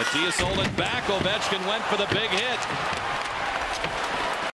Matias holding back. Ovechkin went for the big hit.